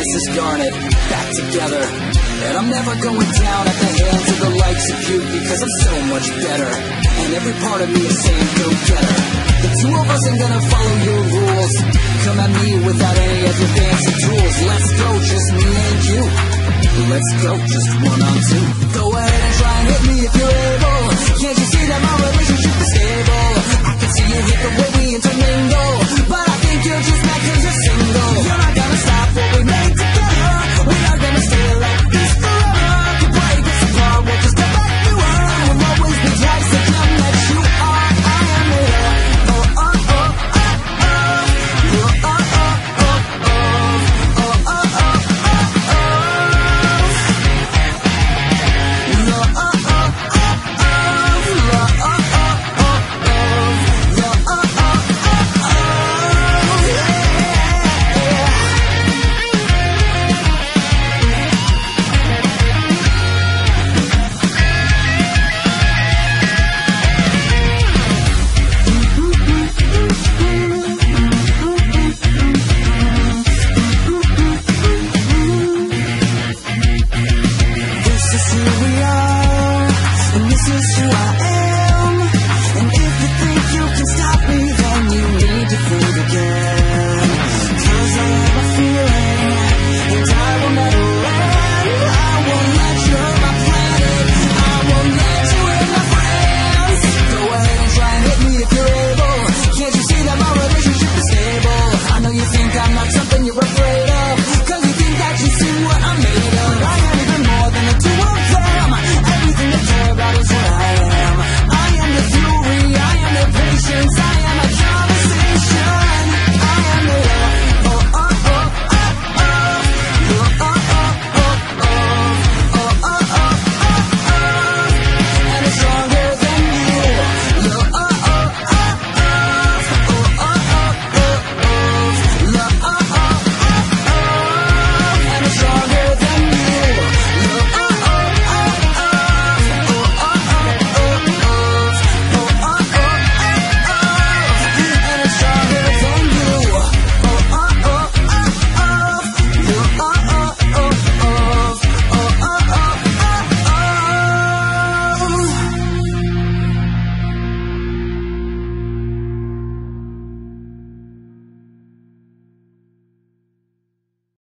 This is Garnet back together. And I'm never going down at the hands of the likes of you because I'm so much better. And every part of me is saying go get her. The two of us ain't gonna follow your rules. Come at me without any of your fancy tools. Let's go, just me and you. Let's go, just one on two. Go ahead and try and hit me if you're able. Can't you see that my